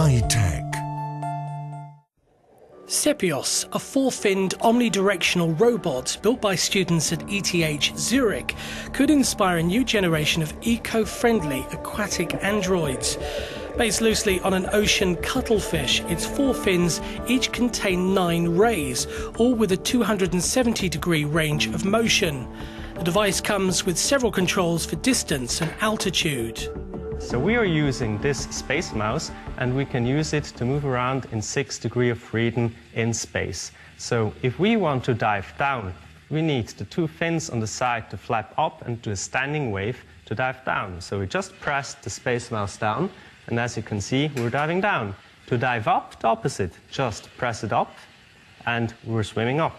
high tech. Sepios, a four-finned omnidirectional robot built by students at ETH Zurich, could inspire a new generation of eco-friendly aquatic androids. Based loosely on an ocean cuttlefish, its four fins each contain nine rays, all with a 270 degree range of motion. The device comes with several controls for distance and altitude. So we are using this space mouse and we can use it to move around in six degree of freedom in space. So if we want to dive down, we need the two fins on the side to flap up and do a standing wave to dive down. So we just press the space mouse down and as you can see, we're diving down. To dive up, the opposite, just press it up and we're swimming up.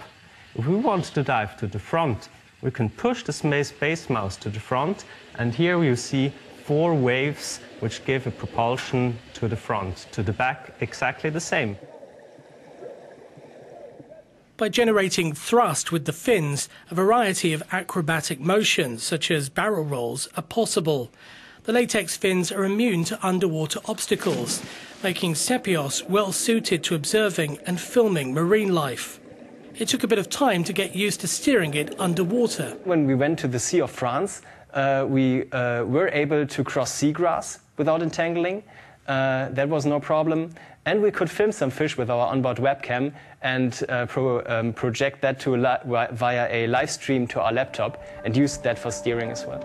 If we want to dive to the front, we can push the space mouse to the front, and here you see four waves which give a propulsion to the front. To the back, exactly the same. By generating thrust with the fins, a variety of acrobatic motions, such as barrel rolls, are possible. The latex fins are immune to underwater obstacles, making Sepios well suited to observing and filming marine life. It took a bit of time to get used to steering it underwater. When we went to the Sea of France, uh, we uh, were able to cross seagrass without entangling. Uh, that was no problem. And we could film some fish with our onboard webcam and uh, pro um, project that to a via a live stream to our laptop and use that for steering as well.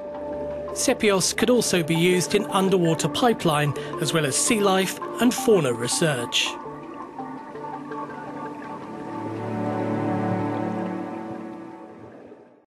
Sepios could also be used in underwater pipeline, as well as sea life and fauna research.